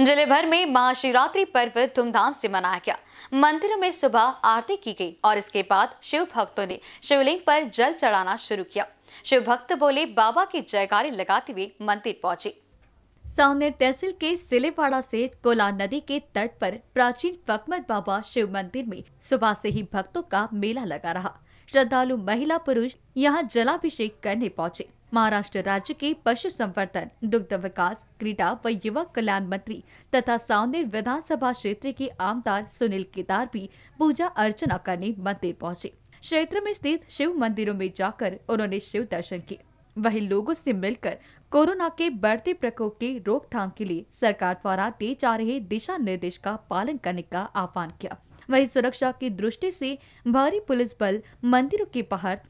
ज़िले भर में महाशिवरात्रि पर्व धूमधाम से मनाया गया। मंदिरों में सुबह आरती की गई और इसके बाद शिव भक्तों ने शिवलिंग पर जल चढ़ाना शुरू किया। शिव भक्त बोले, बाबा की जयकारे लगाते हुए मंदिर पहुँचे। सावनेर तहसील के सिलेवाड़ा से कोला नदी के तट पर प्राचीन फकमत बाबा शिव मंदिर में सुबह से ही भक्तों का मेला लगा रहा। श्रद्धालु महिला पुरुष यहाँ जलाभिषेक करने पहुँचे। महाराष्ट्र राज्य के पशु संवर्धन दुग्ध विकास, क्रीड़ा व युवा कल्याण मंत्री तथा सावनेर विधानसभा क्षेत्र के आमदार सुनील केदार भी पूजा अर्चना करने मंदिर पहुँचे। क्षेत्र में स्थित शिव मंदिरों में जाकर उन्होंने शिव दर्शन किए। वहीं लोगों से मिलकर कोरोना के बढ़ते प्रकोप की रोकथाम के लिए सरकार द्वारा दिए जा रहे दिशा निर्देश का पालन करने का आह्वान किया। वहीं सुरक्षा की दृष्टि से भारी पुलिस बल मंदिरों के बाहर